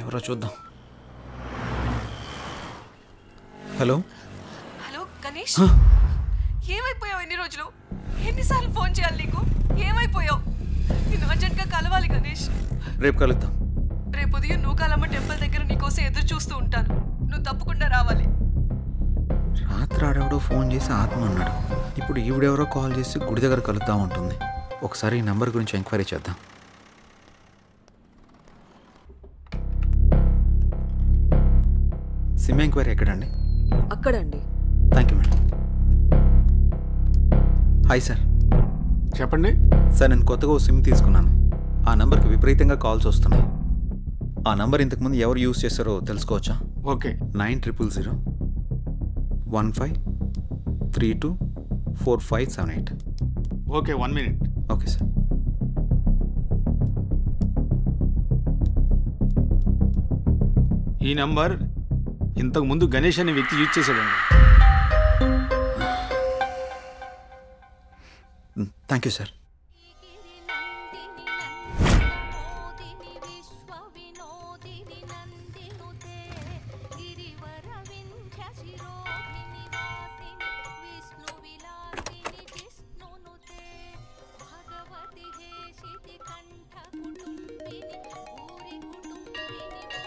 ఎవరో చూద్దాం. Hello? Hello Ganesh? ఏమైపోయావు ఎన్ని రోజులు? ఎన్నిసార్లు ఫోన్ చేయాలి నీకు? ఏమైపోయావు? నేను అర్జెంట్గా కలవాలి గణేష్. రేపు కలుద్దాం. రేపు ఉదయం నూకాలమ్మ టెంపుల్ దగ్గర నీకోసం ఎదురు చూస్తూ ఉంటాను. నువ్వు తప్పకుండా రావాలి. రాత్రి ఆడెవడో ఫోన్ చేసి ఆత్మ అన్నాడు. ఇప్పుడు ఈవిడెవరో కాల్ చేసి గుడి దగ్గర కలుద్దాం ఉంటుంది ఒకసారి ఈ నెంబర్ గురించి ఎంక్వైరీ చేద్దాం. సిమ్ ఎంక్వైరీ ఎక్కడండి? అక్కడండి. Thank you madam hi sir చెప్పండి. సార్ నేను కొత్తగా ఓ సిమ్ తీసుకున్నాను. ఆ నంబర్కి విపరీతంగా కాల్స్ వస్తున్నాయి. ఆ నంబర్ ఇంతకుముందు ఎవరు యూజ్ చేస్తారో తెలుసుకోవచ్చా? Okay. Nine triple zero one five three two four five seven eight. Okay one minute. Okay sir ఈ నంబర్ ఇంతకు ముందు గణేష్ అనే వ్యక్తి యూజ్ చేశాడండి. Thank you sir.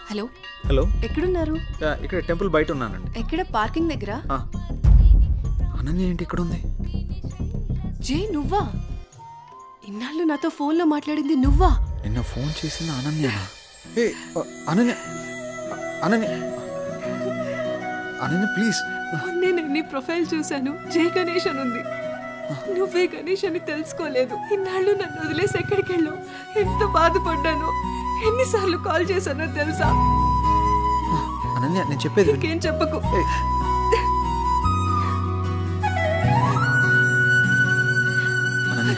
Hello. Hello. ఎక్కడున్నారు? ఇక్కడ టెంపుల్ బయట ఉన్నానండి. ఎక్కడ? పార్కింగ్ దగ్గర. అనన్య ఏంటి ఇక్కడ ఉంది? జే నువ్వా? ఇన్నాళ్ళు నాతో ఫోన్లో మాట్లాడింది నువ్వా? నిన్న ఫోన్ చేసింది అనన్య అ, అనన్య అనన్య ప్లీజ్. నేను నీ ప్రొఫైల్ చూశాను. జే గణేష్ అని ఉంది. నువ్వే గణేష్ అని తెలుసుకోలేదు. ఇన్నాళ్ళు నన్ను వదిలేసి ఎక్కడికి వెళ్ళావు ఎంత బాధపడ్డాను? ఎన్నిసార్లు కాల్ చేశానో తెలుసా? అనన్య నేను చెప్పేది. ఇంకేం చెప్పకు. అనన్య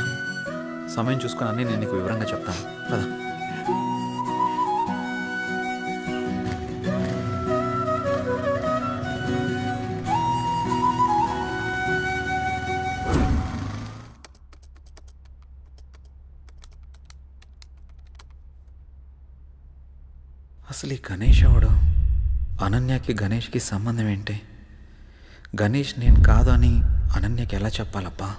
సమయం చూసుకొని అన్నీ నేను నీకు వివరంగా చెప్తాను. పద. అసలు ఈ గణేష్ ఎవడు? అనన్యకి గణేష్కి సంబంధం ఏంటి? గణేష్ నేను కాదు అని అనన్యకి ఎలా చెప్పాలబ్బా?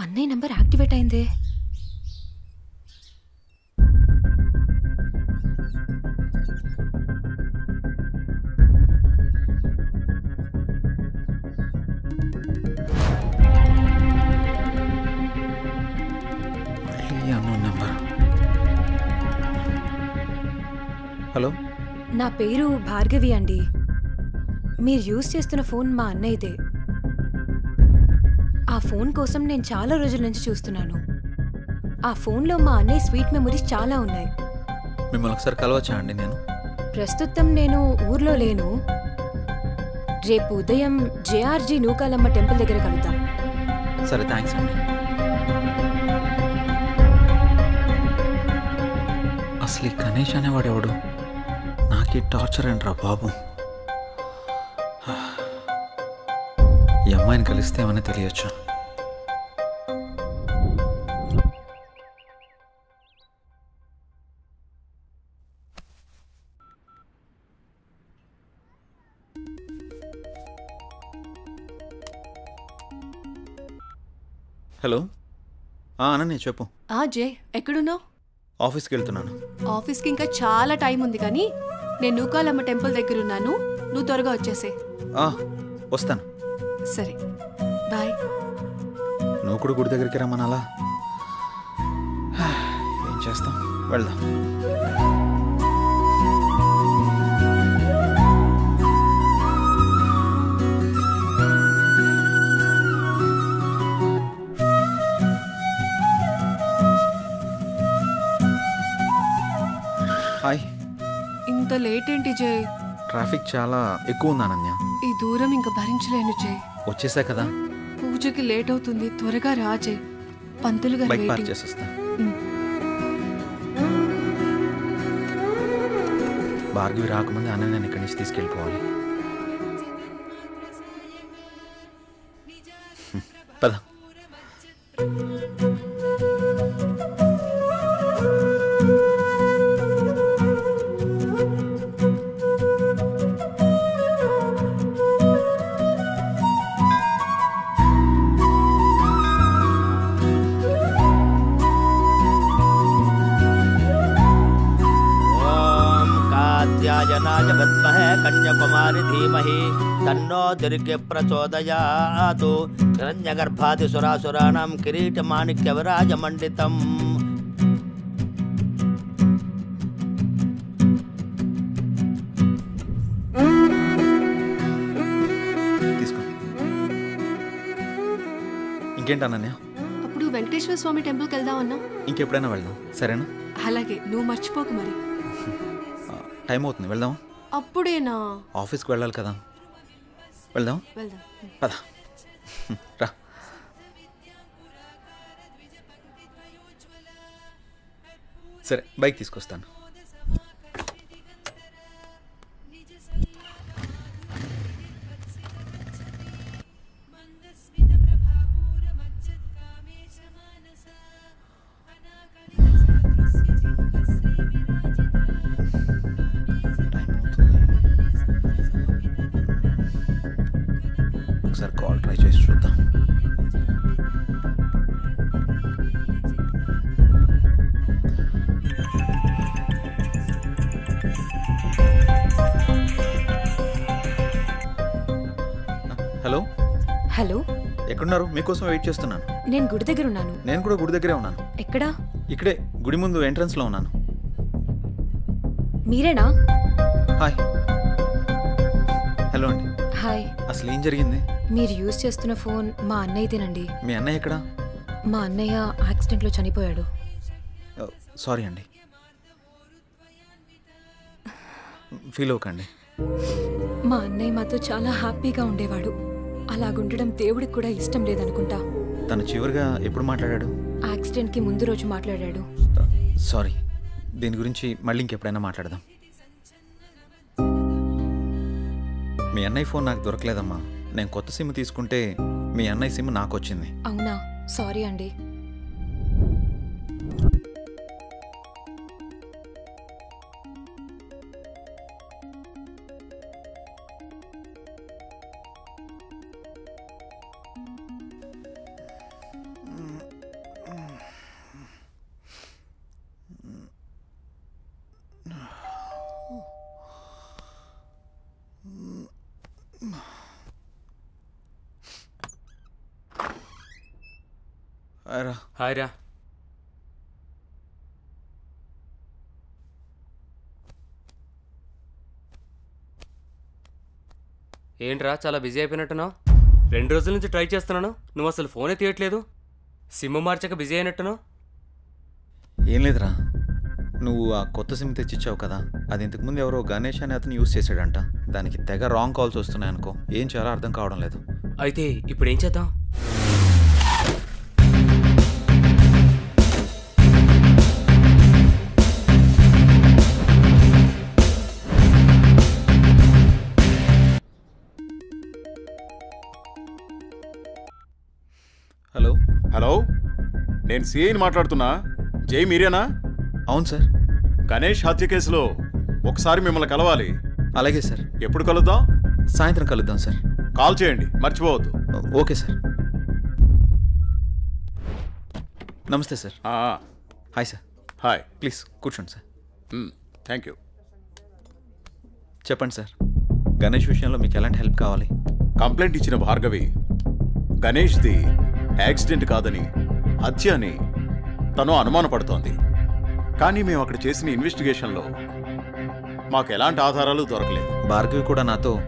అన్నయ్య నంబర్ యాక్టివేట్ అయిందే. హలో. నా పేరు భార్గవి అండి. మీరు యూజ్ చేస్తున్న ఫోన్ మా అన్నయ్యదే. ఆ ఫోన్ కోసం నేను చాలా రోజుల నుంచి చూస్తున్నాను. ఆ ఫోన్లో మా అన్నయ్య స్వీట్ మెమరీస్ చాలా ఉన్నాయి. మిమ్మల్ని ఒకసారి కలవచ్చా అండి నేను? ప్రస్తుతం నేను ఊర్లో లేను. రేపు ఉదయం జేఆర్జీ నూకాలమ్మ టెంపుల్ దగ్గర కలుద్దాం. సరే థ్యాంక్స్ అండి. అసలు గణేష్ అనేవాడు ఎవడు ఈ టార్చర్ ఏంట్రా బాబు? ఈ అమ్మాయిని కలిస్తే ఏమైనా తెలియచ్చు? హలో? ఆ, అనన్య చెప్పు. ఆ జే ఎక్కడున్నావు? ఆఫీస్కి వెళ్తున్నాను. ఆఫీస్కి ఇంకా చాలా టైం ఉంది కానీ నేను నూకాలమ్మ టెంపుల్ దగ్గర ఉన్నాను నువ్వు త్వరగా వచ్చేసే. వస్తాను. సరే. బాయ్. నువ్వు కూడా గుడి దగ్గరికి రమ్మనాలా? ఏం చేస్తాం? వెళ్దాం. హాయ్. ఇంత లేట్ ఏంటి జే? ట్రాఫిక్ చాలా ఎక్కువ ఉంది అనన్య ఈ దూరం ఇంకా భరించలేను జే. వచ్చేసా కదా? పూజకి లేట్ అవుతుంది. త్వరగా రా జే. పంతులు గారు బైక్ పార్క్ వెయిటింగ్ చేసేస్తా. భార్గవి రాకముందే అనన్యని ఇక్కడి నుంచి తీసుకెళ్ళిపోవాలి. కన్యాకుమారి ధీమహి తన్నో దుర్గ ప్రచోదయాతు హిరణ్యగర్భాది సురాసురాణం కిరీటమాణిక్య విరాజమండితం తీసుకో. ఇంకేంటి అనన్య అప్పుడు వెంకటేశ్వర స్వామి టెంపుల్కి వెళ్దాం అన్నా? ఇంకెప్పుడైనా వెళ్దాం. సరేనా? అలాగే నువ్వు మర్చిపోకు మరి. ఆ, టైం అవుతుంది. వెళ్దాం అప్పుడేనా? ఆఫీస్కి వెళ్ళాలి కదా. వెళ్దాం? వెళ్దాం. పద. రా. సరే బైక్ తీసుకొస్తాను. హలో? హలో? ఎక్కడున్నారు? మీకోసం వెయిట్ చేస్తున్నాను. నేను గుడి దగ్గర ఉన్నాను. నేను కూడా గుడి దగ్గరే ఉన్నాను. ఎక్కడా? ఇక్కడే గుడి ముందు ఎంట్రన్స్లో ఉన్నాను. మీరేనా? హాయ్. హలో అండి. హాయ్. అసలు ఏం జరిగింది? మీరు యూజ్ చేస్తున్న ఫోన్ మా అన్నయ్యదేనండి మీ అన్నయ్య ఎక్కడా? మా అన్నయ్య యాక్సిడెంట్లో చనిపోయాడు. సారీ అండి. ఫీల్ అవ్వకండి. మా అన్నయ్య మాతో చాలా హ్యాపీగా ఉండేవాడు. అలాగుండడం దేవుడికి కూడా ఇష్టం లేదనుకుంటా. తను చివరిగా ఎప్పుడు మాట్లాడాడు? యాక్సిడెంట్కి ముందు రోజు మాట్లాడాడు. సారీ. దీని గురించి మళ్ళీ ఇంకెప్పుడైనా మాట్లాడదాం. మీ అన్నయ్య ఫోన్ నాకు దొరకలేదమ్మా. నేను కొత్త సిమ్ తీసుకుంటే మీ అన్నయ్య సిమ్ నాకు వచ్చింది అవునా? సారీ అండి. అరా హాయ్ రా ఏంట్రా చాలా బిజీ అయిపోయినట్టున్నావు? రెండు రోజుల నుంచి ట్రై చేస్తున్నాను నువ్వు అసలు ఫోనే తీయట్లేదు. సిమ్ మార్చక బిజీ అయినట్టున్నావు. ఏం లేదురా. నువ్వు ఆ కొత్త సిమ్ తెచ్చిచ్చావు కదా అది ఇంతకుముందు ఎవరో గణేష్ అని అతను యూస్ చేశాడంట. దానికి తెగ రాంగ్ కాల్స్ వస్తున్నాయి అనుకో ఏం చేయాలో అర్థం కావడం లేదు. అయితే ఇప్పుడు ఏం చేద్దాం? హలో. హలో. నేను సిఐని మాట్లాడుతున్నా. జై మీరేనా? అవును సార్. గణేష్ హత్య కేసులో ఒకసారి మిమ్మల్ని కలవాలి. అలాగే సార్. ఎప్పుడు కలుద్దాం? సాయంత్రం కలుద్దాం సార్. కాల్ చేయండి మర్చిపోవద్దు. Okay sir. నమస్తే sir. Hi sir. Hi. Please కూర్చోండి సార్. Thank you. చెప్పండి సార్. గణేష్ విషయంలో మీకు ఎలాంటి హెల్ప్ కావాలి? కంప్లైంట్ ఇచ్చిన భార్గవి గణేష్ది యాక్సిడెంట్ కాదని హత్య అని తను అనుమానపడుతోంది. కానీ మేము అక్కడ చేసిన ఇన్వెస్టిగేషన్లో మాకు ఎలాంటి ఆధారాలు దొరకలేదు. భార్గవి కూడా నాతో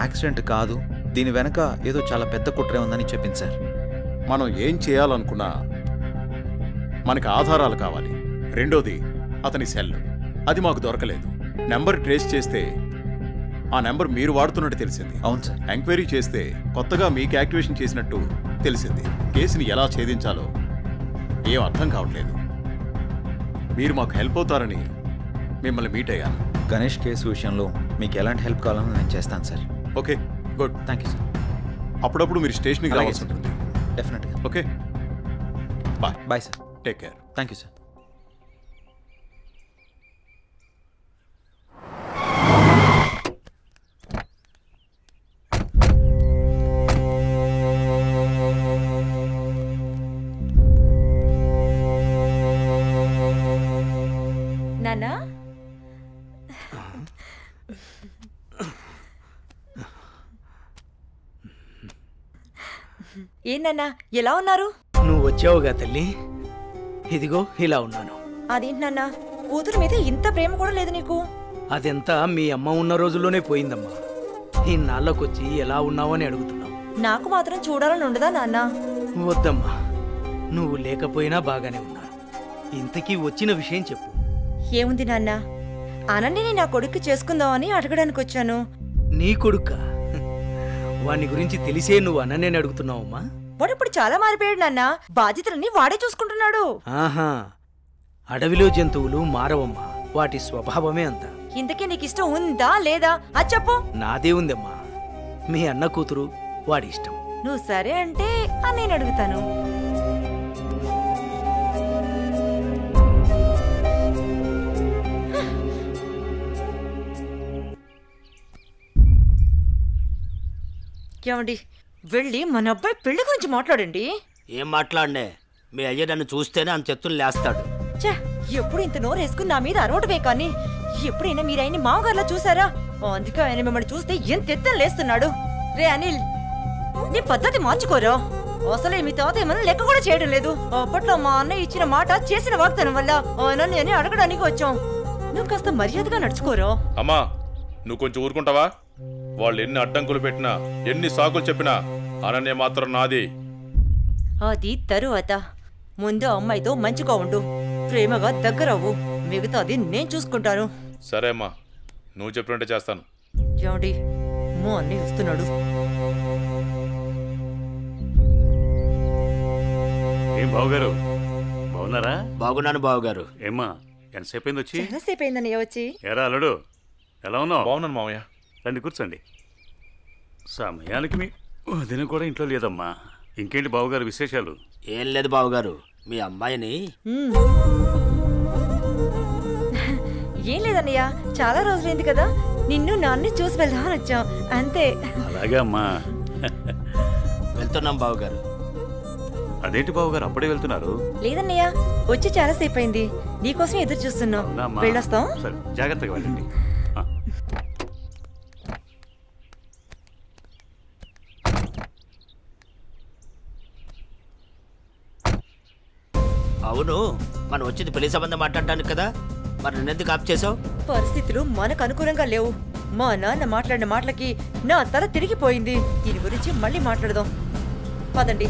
యాక్సిడెంట్ కాదు దీని వెనక ఏదో చాలా పెద్ద కుట్రే ఉందని చెప్పింది సార్. మనం ఏం చేయాలనుకున్నా మనకి ఆధారాలు కావాలి. రెండోది అతని సెల్. అది మాకు దొరకలేదు. నెంబర్ ట్రేస్ చేస్తే ఆ నెంబర్ మీరు వాడుతున్నట్టు తెలిసింది. అవును సార్. ఎంక్వైరీ చేస్తే కొత్తగా మీకు యాక్టివేషన్ చేసినట్టు తెలిసింది. కేసుని ఎలా ఛేదించాలో ఏం అర్థం కావట్లేదు. మీరు మాకు హెల్ప్ అవుతారని మిమ్మల్ని మీట్ అయ్యాను. గణేష్ కేసు విషయంలో మీకు ఎలాంటి హెల్ప్ కావాలని నేను చేస్తాను sir. Okay good. Thank you sir. అప్పుడప్పుడు మీరు స్టేషన్కి రావాల్సి. ఉంటుంది. డెఫినెట్గా. Okay bye. Bye sir. Take care. Thank you sir. ఏంటన్నా ఎలా ఉన్నారు? నువ్వు వచ్చావుగా తల్లి. ఇదిగో ఇలా ఉన్నాను. అదేంటన్నా కూతురు మీద ఇంత ప్రేమ కూడా లేదు నీకు? అదెంతా మీ అమ్మ ఉన్న రోజుల్లోనే పోయిందమ్మా. ఇన్నాళ్ళకొచ్చి ఎలా ఉన్నావని అడుగుతున్నావు. నాకు మాత్రం చూడాలని ఉండదా నాన్న? వద్దమ్మా నువ్వు లేకపోయినా బాగానే ఉన్నాను ఇంతకీ వచ్చిన విషయం చెప్పు. ఏముంది నాన్న? అనండిని నా కొడుక్కి చేసుకుందామని అడగడానికి వచ్చాను నీ కొడుక్క వాని గురించి తెలిసే నువ్వు అన్ననే అడుగుతున్నావమ్మా. వాడు ఇప్పుడు చాలా మారిపోయాడు నాన్న. బాధ్యతలన్నీ వాడే చూసుకుంటున్నాడు. ఆహా. అడవిలో జంతువులు మారవమ్మా. వాటి స్వభావమే అంత. ఇంతకీ నీకు ఇష్టం ఉందా లేదా? అది చెప్పు. నాదే ఉందమ్మా. మీ అన్న కూతురు వాడి ఇష్టం. నువ్వు సరే అంటే నేను అడుగుతాను. ఏమండి? వెళ్ళి మన అబ్బాయి పెళ్ళి గురించి మాట్లాడండి. ఏం మాట్లాడనే? మీ అయ్య నన్ను చూస్తేనే అంత ఎత్తులు లేస్తాడు. ఛే ఎప్పుడు ఇంత నోరు వేసుకుని నా మీద అరవటమే కానీ ఎప్పుడైనా మీరు ఆయన్ని మామగారులా చూసారా? అందుకే ఆయన మిమ్మల్ని చూస్తే ఎంత ఎత్తం లేస్తున్నాడు. రే అనిల్ నీ పద్ధతి మార్చుకోరా. అసలే మీ తాత ఏమన్నా లెక్క కూడా చేయడం లేదు. అప్పట్లో మా అన్నయ్య ఇచ్చిన మాట చేసిన వాగ్దానం వల్ల ఆయన నేను అడగడానికి వచ్చాం. నువ్వు కాస్త మర్యాదగా నడుచుకోరా. అమ్మా నువ్వు కొంచెం ఊరుకుంటావా? వాళ్ళు ఎన్ని అడ్డంకులు పెట్టినా ఎన్ని సాకులు చెప్పినా అనన్య మాత్రం నాది. అది తరువాత. ముందు అమ్మాయితో మంచిగా ఉండు. ప్రేమగా దగ్గరవ్వు. మిగతాది నేను చూసుకుంటాను. సరే అమ్మా నువ్వు చెప్పినట్టే చేస్తాను. ఏమండి? మా అన్నయ్య వస్తున్నాడు. ఏం బావగారు? బాగున్నారా? బాగున్నాను బావగారు. ఏమ్మా ఎంతసేపు అయింది వచ్చి చాలాసేపు అయిందన్నయ్య వచ్చి. ఎరా అల్లుడు ఎలా ఉన్నావు? బాగున్నాను మామయ్య రండి కూర్చోండి. సమయానికి మీ వదిన కూడా ఇంట్లో లేదమ్మా. ఇంకేంటి బావగారు విశేషాలు? ఏం లేదు బావగారు మీ అమ్మాయిని మ్మ్. ఏం లేదన్నయ్య చాలా రోజులైంది కదా. నిన్ను నాన్ని చూసి వెళ్దామని వచ్చాం. అంతే. అలాగే అమ్మా. వెళ్తున్నాం బావగారు. అదేంటి బావగారు అప్పుడే వెళ్తున్నారు? లేదన్నయ్య వచ్చి చాలా సేపు అయింది. నీకోసం ఎదురు చూస్తున్నాం? వెళ్ళొస్తాం. సరే జాగ్రత్తగా వెళ్ళండి. అవును మనం వచ్చింది పెళ్ళి సంబంధం మాట్లాడటానికి కదా. మరి నన్నెందుకు ఆప్ చేసావు పరిస్థితులు మనకు అనుకూలంగా లేవు. మా నాన్న మాట్లాడిన మాటలకి నా తల తిరిగిపోయింది. దీని గురించి మళ్ళీ మాట్లాడదాం. పదండి.